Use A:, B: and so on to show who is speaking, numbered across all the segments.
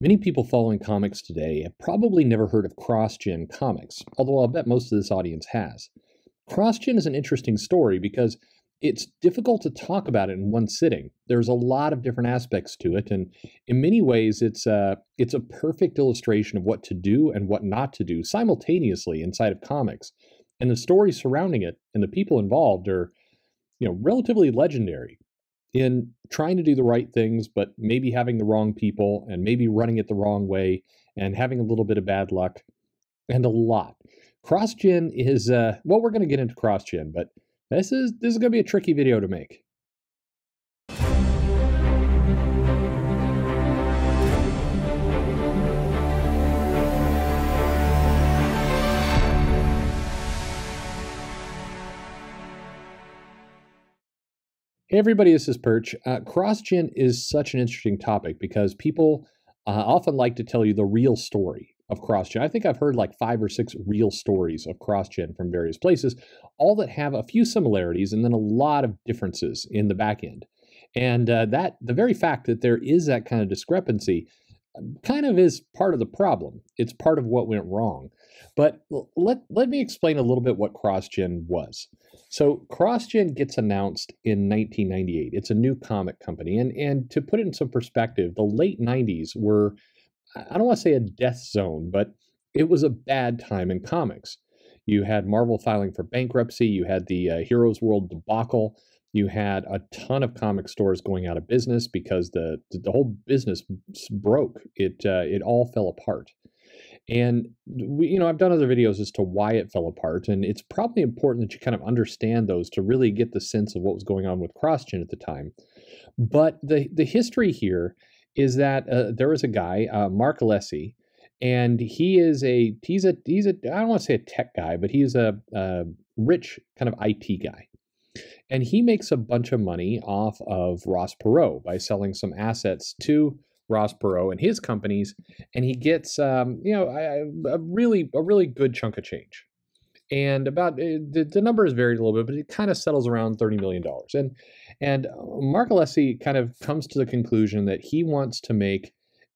A: Many people following comics today have probably never heard of CrossGen Comics, although I'll bet most of this audience has. CrossGen is an interesting story because it's difficult to talk about it in one sitting. There's a lot of different aspects to it, and in many ways, it's a it's a perfect illustration of what to do and what not to do simultaneously inside of comics. And the stories surrounding it and the people involved are, you know, relatively legendary in trying to do the right things, but maybe having the wrong people and maybe running it the wrong way and having a little bit of bad luck and a lot. CrossGen is uh, well, we're going to get into CrossGen, but this is this is going to be a tricky video to make. Hey everybody, this is Perch. Uh, CrossGen is such an interesting topic because people uh, often like to tell you the real story of CrossGen. I think I've heard like five or six real stories of CrossGen from various places, all that have a few similarities and then a lot of differences in the back end. And uh, that the very fact that there is that kind of discrepancy um, kind of is part of the problem. It's part of what went wrong. But let, let me explain a little bit what CrossGen was. So CrossGen gets announced in 1998. It's a new comic company, and and to put it in some perspective, the late 90s were I don't want to say a death zone, but it was a bad time in comics. You had Marvel filing for bankruptcy. You had the uh, Heroes World debacle. You had a ton of comic stores going out of business because the the whole business broke. It uh, it all fell apart. And we, you know, I've done other videos as to why it fell apart, and it's probably important that you kind of understand those to really get the sense of what was going on with CrossGen at the time. But the the history here is that uh, there was a guy, uh, Mark Alessi, and he is a he's a he's a I don't want to say a tech guy, but he's a, a rich kind of IT guy. And he makes a bunch of money off of Ross Perot by selling some assets to Ross Perot and his companies, and he gets um, you know a, a, really a really good chunk of change. And about uh, the, the number is varied a little bit, but it kind of settles around thirty million dollars. And and uh, Mark Alessi kind of comes to the conclusion that he wants to make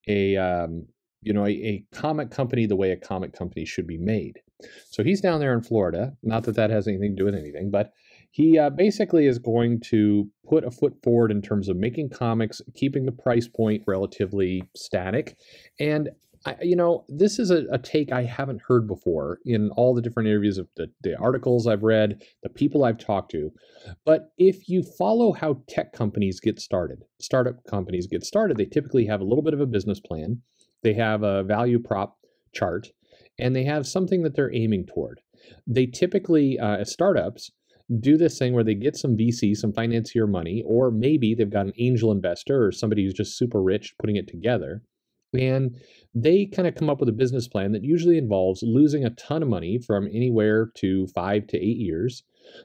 A: a um, you know a, a comic company the way a comic company should be made. So he's down there in Florida. Not that that has anything to do with anything, but he uh, basically is going to put a foot forward in terms of making comics, keeping the price point relatively static. And, I, you know, this is a, a, take I haven't heard before in all the different interviews of the, the articles I've read, the people I've talked to. But if you follow how tech companies get started, startup companies get started, they typically have a little bit of a business plan, they have a value prop chart, and they have something that they're aiming toward. They typically, uh, as startups, do this thing where they get some VC, some financier money, or maybe they've got an angel investor or somebody who's just super rich putting it together. And they kind of come up with a business plan that usually involves losing a ton of money from anywhere to five to eight years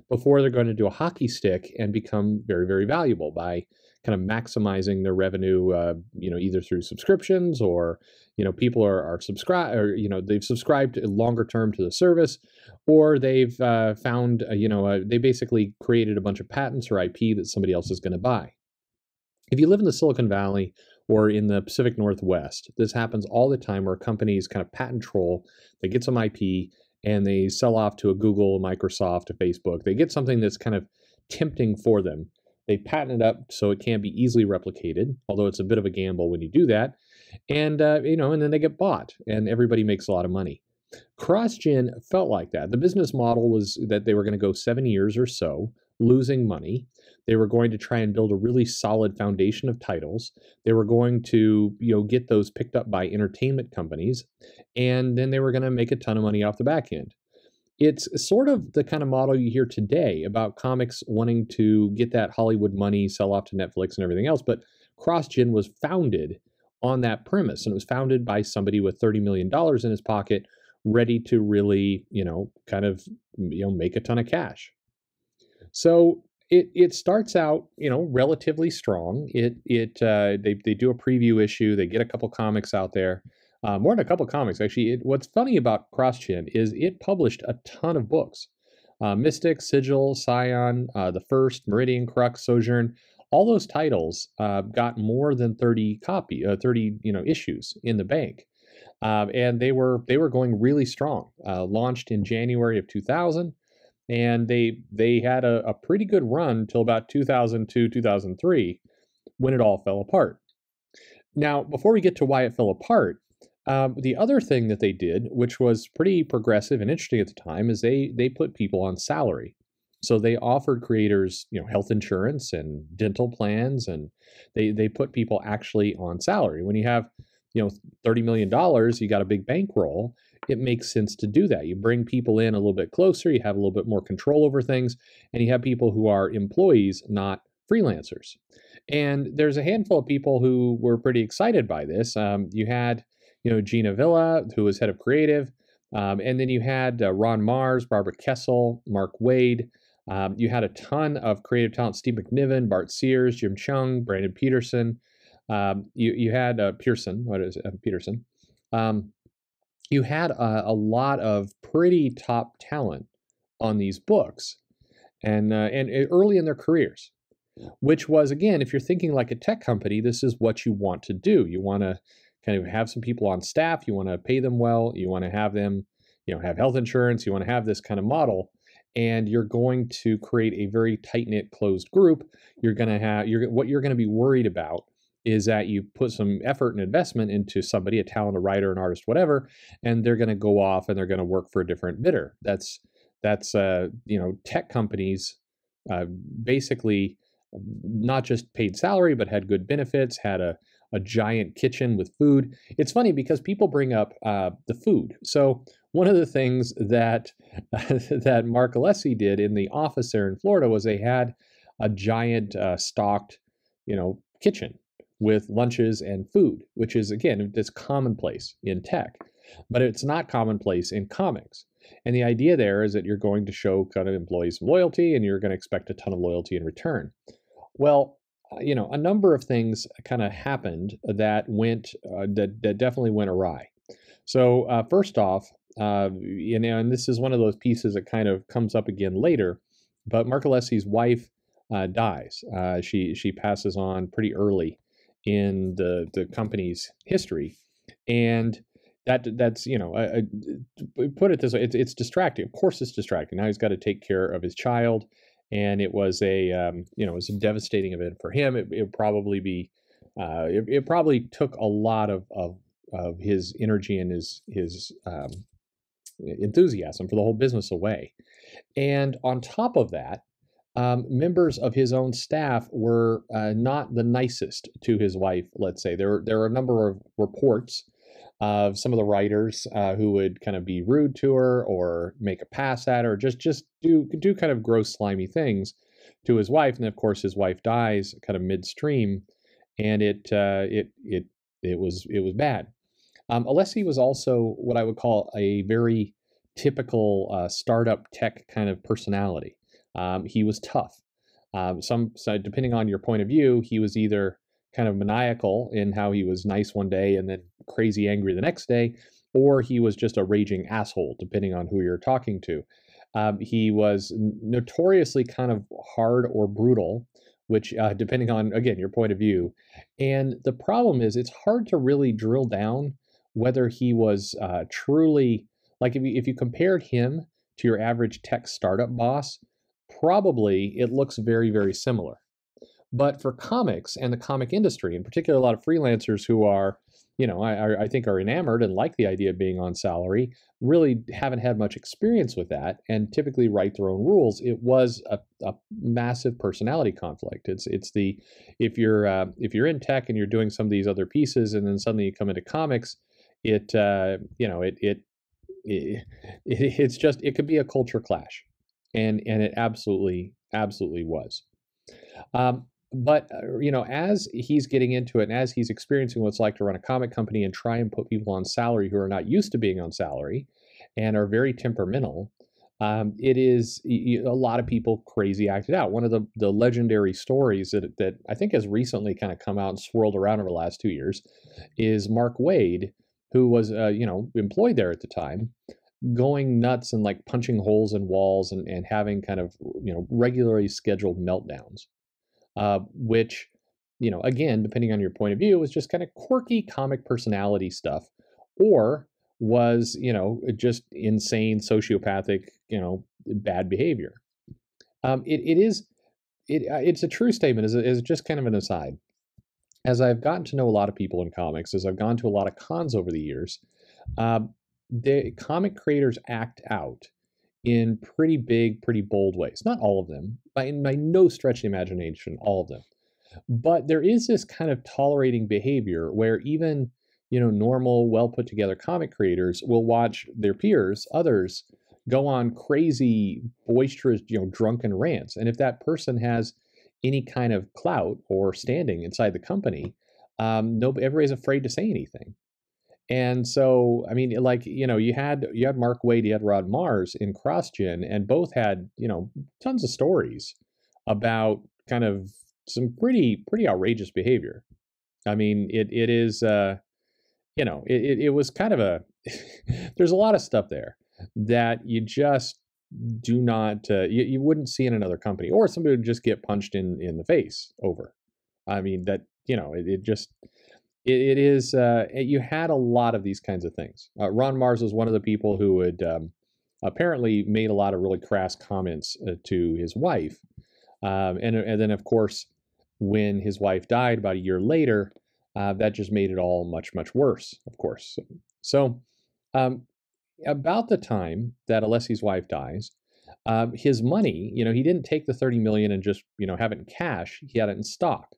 A: before they're going to do a hockey stick and become very, very valuable by kind of maximizing their revenue, uh, you know, either through subscriptions or, you know, people are, are subscribed or, you know, they've subscribed longer term to the service or they've uh, found, uh, you know, uh, they basically created a bunch of patents or IP that somebody else is going to buy. If you live in the Silicon Valley or in the Pacific Northwest, this happens all the time where companies kind of patent troll, they get some IP and they sell off to a Google, Microsoft, a Facebook. They get something that's kind of tempting for them they patent it up so it can't be easily replicated, although it's a bit of a gamble when you do that. And, uh, you know, and then they get bought and everybody makes a lot of money. CrossGen felt like that. The business model was that they were going to go seven years or so losing money. They were going to try and build a really solid foundation of titles. They were going to, you know, get those picked up by entertainment companies, and then they were going to make a ton of money off the back end it's sort of the kind of model you hear today about comics wanting to get that Hollywood money, sell off to Netflix and everything else. But CrossGen was founded on that premise, and it was founded by somebody with $30 million in his pocket, ready to really, you know, kind of, you know, make a ton of cash. So it it starts out, you know, relatively strong. It it uh, they they do a preview issue, they get a couple comics out there uh, more than a couple comics actually. It, what's funny about CrossGen is it published a ton of books. Uh, Mystic, Sigil, Scion, uh, The First, Meridian, Crux, Sojourn, all those titles uh, got more than 30 copy, uh, 30 you know issues in the bank. Um, and they were they were going really strong. Uh, launched in January of 2000, and they they had a, a pretty good run until about 2002 2003, when it all fell apart. Now, before we get to why it fell apart, um, the other thing that they did, which was pretty progressive and interesting at the time, is they they put people on salary. So they offered creators, you know, health insurance and dental plans, and they they put people actually on salary. When you have you know, $30 million, you got a big bankroll, it makes sense to do that. You bring people in a little bit closer, you have a little bit more control over things, and you have people who are employees, not freelancers. And there's a handful of people who were pretty excited by this. Um, you had, you know, Gina Villa, who was head of creative, um, and then you had uh, Ron Marz, Barbara Kesel, Mark Waid. Um, you had a ton of creative talent: Steve McNiven, Bart Sears, Jim Cheung, Brandon Peterson, um, you you had uh, Pearson, what is it, uh, Peterson? Um, you had a, a, lot of pretty top talent on these books, and uh, and uh, early in their careers, which was again, if you're thinking like a tech company, this is what you want to do. You want to kind of have some people on staff. You want to pay them well. You want to have them, you know, have health insurance. You want to have this kind of model and you're going to create a very tight knit closed group. You're going to have you're what you're going to be worried about is that you put some effort and investment into somebody, a talent, a writer, an artist, whatever, and they're going to go off and they're going to work for a different bidder. That's that's uh, you know tech companies uh, basically not just paid salary but had good benefits, had a a giant kitchen with food. It's funny because people bring up uh, the food. So one of the things that that Mark Alessi did in the office there in Florida was they had a giant uh, stocked, you know, kitchen with lunches and food, which is, again, it's commonplace in tech, but it's not commonplace in comics. And the idea there is that you're going to show kind of employees loyalty and you're going to expect a ton of loyalty in return. Well, you know, a number of things kind of happened that went, uh, that, that definitely went awry. So, uh, first off, uh, you know, and this is one of those pieces that kind of comes up again later, but Mark Alessi's wife uh, dies. Uh, she she passes on pretty early in the the company's history, and that that's you know I, put it this way, it's, it's distracting. Of course, it's distracting. Now he's got to take care of his child, and it was a um, you know it was a devastating event for him. It would probably be uh, it, it, probably took a lot of, of of his energy and his his um, enthusiasm for the whole business away. And on top of that, um, members of his own staff were uh, not the nicest to his wife. Let's say there there are a number of reports of some of the writers uh, who would kind of be rude to her or make a pass at her, just just do do kind of gross, slimy things to his wife. And of course, his wife dies kind of midstream, and it uh, it it it was it was bad. Um, Alessi was also what I would call a very typical uh, startup tech kind of personality. Um, he was tough. Um, some, so depending on your point of view, he was either kind of maniacal in how he was nice one day and then crazy angry the next day, or he was just a raging asshole, depending on who you're talking to. Um, he was notoriously kind of hard or brutal, which, uh, depending on, again, your point of view. And the problem is, it's hard to really drill down whether he was uh, truly, like, if you, if you compared him to your average tech startup boss, probably it looks very, very similar. But for comics and the comic industry, in particular, a lot of freelancers who are, you know, I, I think are enamored and like the idea of being on salary, really haven't had much experience with that and typically write their own rules. It was a, a massive personality conflict. It's it's the if you're uh, if you're in tech and you're doing some of these other pieces and then suddenly you come into comics, it uh, you know it, it it it's just it could be a culture clash and and it absolutely absolutely was. Um, but uh, you know, as he's getting into it, and as he's experiencing what it's like to run a comic company and try and put people on salary who are not used to being on salary, and are very temperamental, um, it is a lot of people crazy acted out. One of the, the legendary stories that, that I think has recently kind of come out and swirled around over the last two years is Mark Waid who was uh, you know employed there at the time, going nuts and like punching holes in walls and, and having kind of you know regularly scheduled meltdowns uh, which, you know, again, depending on your point of view, was just kind of quirky comic personality stuff, or was, you know, just insane sociopathic, you know, bad behavior. Um, it, it is, it, uh, it's a true statement, is, just kind of an aside. As I've gotten to know a lot of people in comics, as I've gone to a lot of cons over the years, um, the comic creators act out in pretty big, pretty bold ways. Not all of them, by, by no stretch of imagination, all of them. But there is this kind of tolerating behavior where even you know normal, well put together comic creators will watch their peers, others, go on crazy, boisterous, you know, drunken rants. And if that person has any kind of clout or standing inside the company, um, nobody, everybody's afraid to say anything. And so, I mean, like you know, you had you had Mark Waid, you had Ron Marz in CrossGen, and both had you know tons of stories about kind of some pretty pretty outrageous behavior. I mean, it it is uh, you know it, it, was kind of a there's a lot of stuff there that you just do not uh, you, you wouldn't see in another company, or somebody would just get punched in in the face over. I mean that you know it, it just it, it is uh, you had a lot of these kinds of things. Uh, Ron Marz was one of the people who had um, apparently made a lot of really crass comments uh, to his wife, um, and and then of course when his wife died about a year later, uh, that just made it all much much worse. Of course, so um, about the time that Alessi's wife dies. Um, his money, you know, he didn't take the 30 million and just, you know, have it in cash. He had it in stock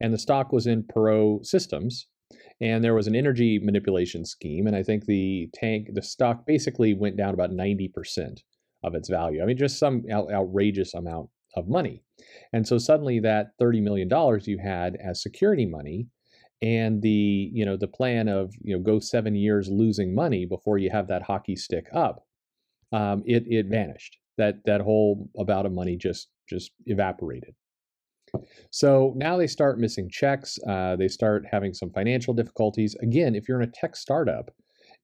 A: and the stock was in Perot Systems. And there was an energy manipulation scheme, and I think the tank, the stock basically went down about 90% of its value. I mean, just some out- outrageous amount of money. And so suddenly that $30 million you had as security money and the, you know, the plan of, you know, go seven years losing money before you have that hockey stick up, um, it, it vanished. That, that whole about of money just, just evaporated. So now they start missing checks. Uh, they start having some financial difficulties. Again, if you're in a tech startup,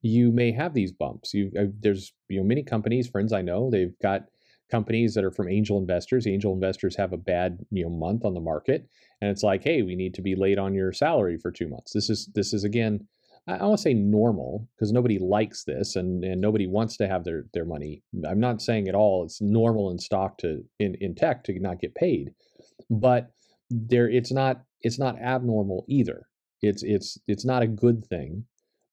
A: you may have these bumps. You uh, there's you know many companies, friends I know, they've got companies that are from angel investors. angel investors have a bad you know month on the market, and it's like, hey, we need to be late on your salary for two months. This is this is again. I want to say normal because nobody likes this and, and nobody wants to have their, their money. I'm not saying at all it's normal in stock to in, in tech to not get paid but there it's not it's not abnormal either. It's it's it's not a good thing,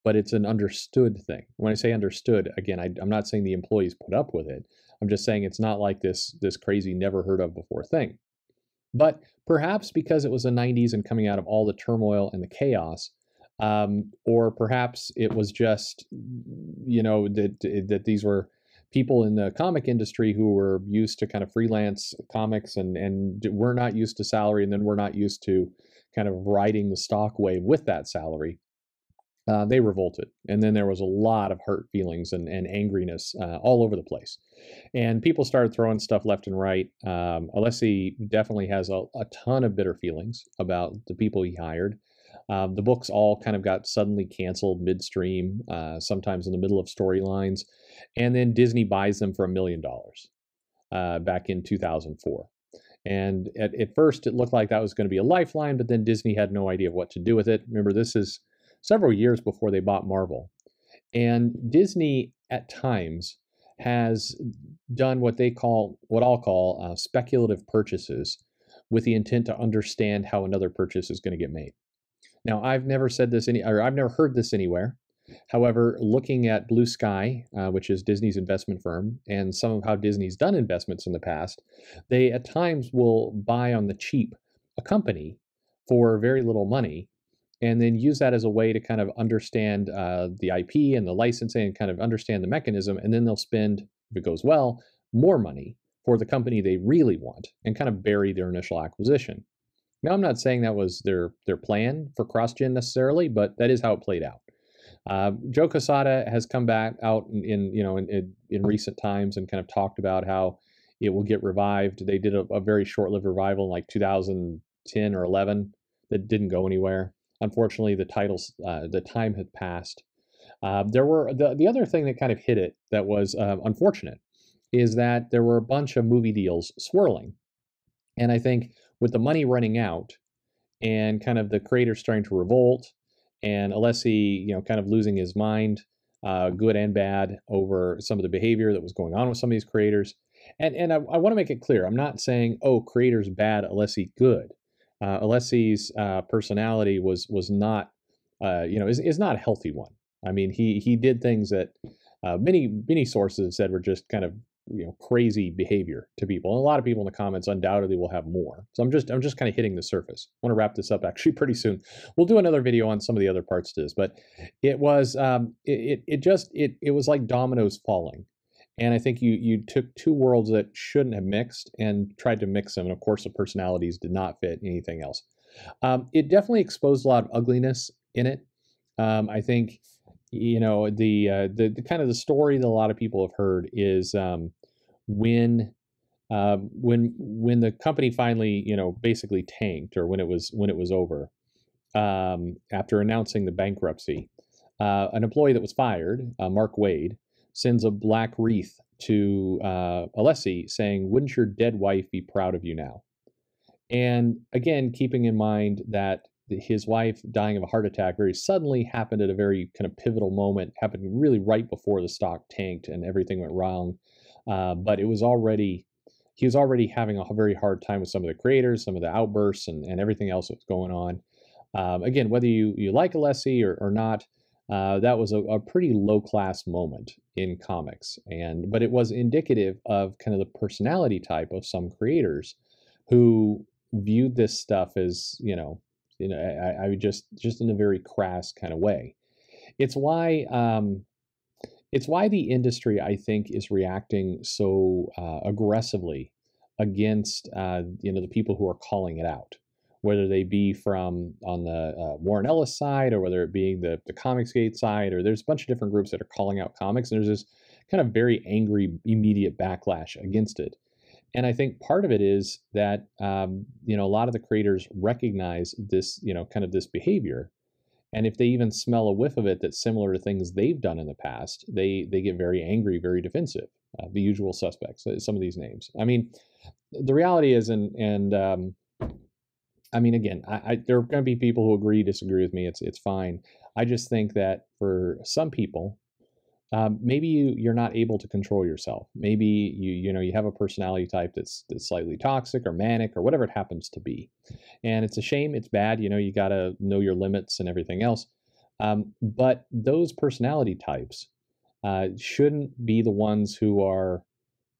A: but it's an understood thing. When I say understood, again, I, I'm not saying the employees put up with it. I'm just saying it's not like this this crazy never heard of before thing. But perhaps because it was the 90s and coming out of all the turmoil and the chaos, um, or perhaps it was just you know that that these were people in the comic industry who were used to kind of freelance comics and and we're not used to salary and then we're not used to kind of riding the stock wave with that salary uh, they revolted. And then there was a lot of hurt feelings and, and angriness uh, all over the place. And people started throwing stuff left and right. Um, alessi definitely has a, a ton of bitter feelings about the people he hired um, the books all kind of got suddenly canceled midstream, uh, sometimes in the middle of storylines, and then Disney buys them for a million dollars uh, back in 2004. And at, at first, it looked like that was going to be a lifeline, but then Disney had no idea what to do with it. Remember, this is several years before they bought Marvel. And Disney, at times, has done what they call, what I'll call uh, speculative purchases with the intent to understand how another purchase is going to get made. Now, I've never said this any, or I've never heard this anywhere. However, looking at Blue Sky, uh, which is Disney's investment firm, and some of how Disney's done investments in the past, they at times will buy on the cheap a company for very little money and then use that as a way to kind of understand uh, the IP and the licensing and kind of understand the mechanism. And then they'll spend, if it goes well, more money for the company they really want and kind of bury their initial acquisition. Now, I'm not saying that was their their plan for CrossGen necessarily, but that is how it played out. Uh, Joe Quesada has come back out in, you know in, in, in, recent times and kind of talked about how it will get revived. They did a, a very short-lived revival in like 2010 or 11 that didn't go anywhere. Unfortunately, the titles uh, the time had passed. Uh, there were the the other thing that kind of hit it that was uh, unfortunate is that there were a bunch of movie deals swirling, and I think with the money running out and kind of the creators starting to revolt and Alessi, you know, kind of losing his mind, uh, good and bad, over some of the behavior that was going on with some of these creators. And and I, I want to make it clear, I'm not saying, oh, creators bad, Alessi good. Uh, Alessi's uh, personality was was not, uh, you know, is, is not a healthy one. I mean, he he did things that uh, many many sources said were just kind of you know crazy behavior to people and a lot of people in the comments undoubtedly will have more. So i'm just i'm just kind of hitting the surface. I want to wrap this up actually pretty soon. We'll do another video on some of the other parts to this but it was um it it, just it it was like dominoes falling and i think you you took two worlds that shouldn't have mixed and tried to mix them and of course the personalities did not fit anything else. Um, it definitely exposed a lot of ugliness in it. Um, i think you know the, uh, the, the kind of the story that a lot of people have heard is um, when uh, when when the company finally you know basically tanked or when it was when it was over um, after announcing the bankruptcy uh, an employee that was fired uh, mark waid sends a black wreath to uh, alessi saying wouldn't your dead wife be proud of you now? And again keeping in mind that his wife dying of a heart attack very suddenly happened at a very kind of pivotal moment, happened really right before the stock tanked and everything went wrong. Uh, but it was already, he was already having a very hard time with some of the creators, some of the outbursts, and, and everything else that was going on. Um, again, whether you, you like Alessi or, or not, uh, that was a, a pretty low class moment in comics. And but it was indicative of kind of the personality type of some creators who viewed this stuff as, you know, you know, I, I would just just in a very crass kind of way. It's why um, it's why the industry, I think, is reacting so uh, aggressively against uh, you know the people who are calling it out, whether they be from on the uh, Warren Ellis side or whether it be the the Comicsgate side, or there's a bunch of different groups that are calling out comics, and there's this kind of very angry immediate backlash against it. And I think part of it is that um, you know a lot of the creators recognize this you know kind of this behavior, and if they even smell a whiff of it that's similar to things they've done in the past, they they get very angry, very defensive. Uh, the usual suspects, uh, some of these names. I mean, the reality is, and and um, I mean, again, I, I, there are going to be people who agree, disagree with me. It's it's fine. I just think that for some people, um, maybe you you're not able to control yourself. Maybe you you know you have a personality type that's that's slightly toxic or manic or whatever it happens to be, and it's a shame. It's bad. You know you got to know your limits and everything else. Um, but those personality types uh, shouldn't be the ones who are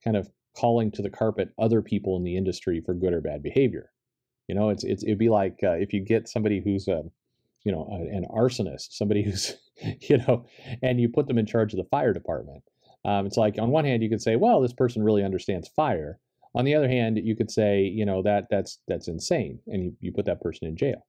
A: kind of calling to the carpet other people in the industry for good or bad behavior. You know, it's it's it'd be like uh, if you get somebody who's a you know an arsonist, somebody who's you know, and you put them in charge of the fire department. Um, it's like on one hand you could say, well, this person really understands fire. On the other hand, you could say, you know, that that's that's insane, and you, you put that person in jail.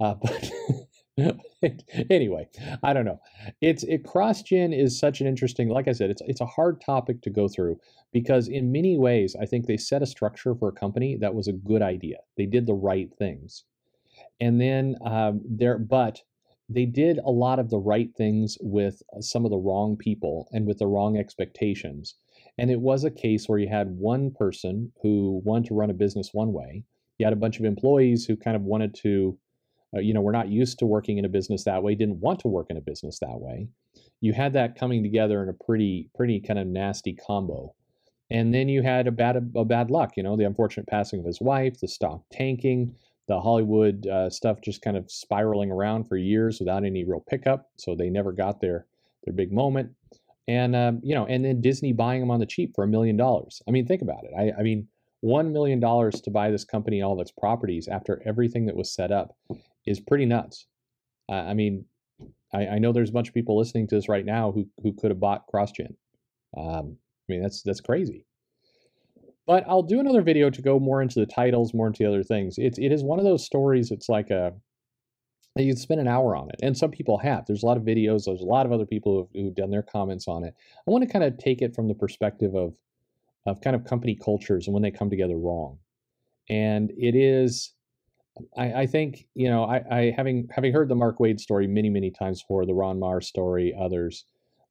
A: Uh, but anyway, I don't know. It's it CrossGen is such an interesting. Like I said, it's it's a hard topic to go through because in many ways, I think they set a structure for a company that was a good idea. They did the right things, and then um, there, but they did a lot of the right things with uh, some of the wrong people and with the wrong expectations. And it was a case where you had one person who wanted to run a business one way. You had a bunch of employees who kind of wanted to, uh, you know, were not used to working in a business that way, didn't want to work in a business that way. You had that coming together in a pretty, pretty kind of nasty combo. And then you had a bad, a bad luck, you know, the unfortunate passing of his wife, the stock tanking, the Hollywood uh, stuff just kind of spiraling around for years without any real pickup. So they never got their their big moment. And um, you know, and then Disney buying them on the cheap for a million dollars. I mean, think about it. I, I mean, one million dollars to buy this company and all of its properties after everything that was set up is pretty nuts. Uh, I mean, I, I, know there's a bunch of people listening to this right now who who could have bought CrossGen. Um, I mean, that's that's crazy. But I'll do another video to go more into the titles, more into the other things. It's it is one of those stories. It's like a you can spend an hour on it, and some people have. There's a lot of videos. There's a lot of other people who've, who've done their comments on it. I want to kind of take it from the perspective of of kind of company cultures and when they come together wrong. And it is, I, I think you know, I, I having having heard the Mark Waid story many many times before, the Ron Marz story, others.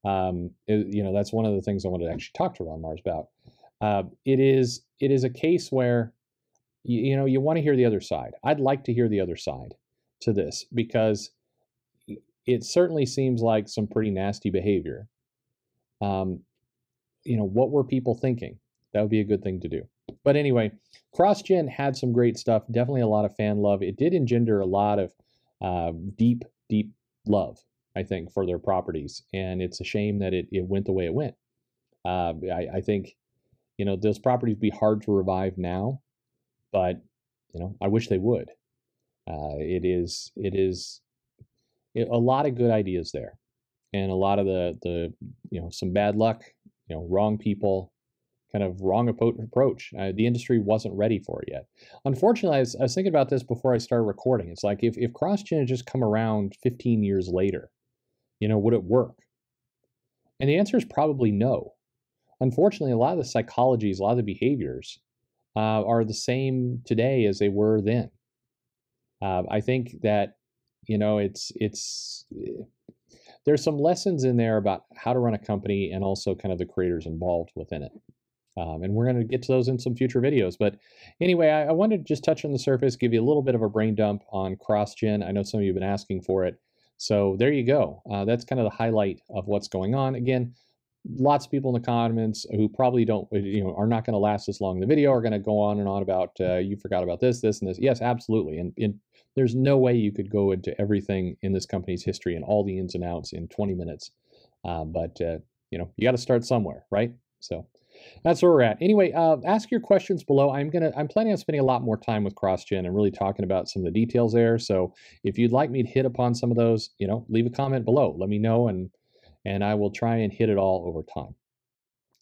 A: Um, it, you know, that's one of the things I wanted to actually talk to Ron Marz about uh, it is it is a case where you, you know, you want to hear the other side. I'd like to hear the other side to this because it certainly seems like some pretty nasty behavior. Um, you know, what were people thinking? That would be a good thing to do. But anyway, CrossGen had some great stuff. Definitely a lot of fan love. It did engender a lot of uh, deep, deep love, I think, for their properties. And it's a shame that it, it went the way it went. Uh, I, I think, you know, those properties be hard to revive now, but, you know, I wish they would. Uh, it is, it is it, a lot of good ideas there and a lot of the, the, you know, some bad luck, you know, wrong people, kind of wrong approach. Uh, the industry wasn't ready for it yet. Unfortunately, I was, I was, thinking about this before I started recording. It's like if, if CrossGen had just come around 15 years later, you know, would it work? And the answer is probably no. Unfortunately, a lot of the psychologies, a lot of the behaviors uh, are the same today as they were then. Uh, I think that, you know, it's, it's, eh, there's some lessons in there about how to run a company and also kind of the creators involved within it. Um, and we're going to get to those in some future videos. But anyway, I, I, wanted to just touch on the surface, give you a little bit of a brain dump on CrossGen. I know some of you have been asking for it. So there you go. Uh, that's kind of the highlight of what's going on. Again, lots of people in the comments who probably don't, uh, you know, are not going to last this long in the video are going to go on and on about, uh, you forgot about this, this, and this. Yes, absolutely. And, and there's no way you could go into everything in this company's history and all the ins and outs in 20 minutes. Uh, but, uh, you know, you got to start somewhere, right? So that's where we're at. Anyway, uh, ask your questions below. I'm gonna I'm planning on spending a lot more time with CrossGen and really talking about some of the details there. So if you'd like me to hit upon some of those, you know, leave a comment below. Let me know, and and I will try and hit it all over time.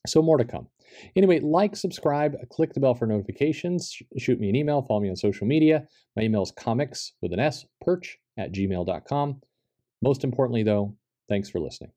A: So more to come. Anyway, like, subscribe, click the bell for notifications, shoot me an email, follow me on social media. My email is comics with an S, perch at gmail.com. Most importantly, though, thanks for listening.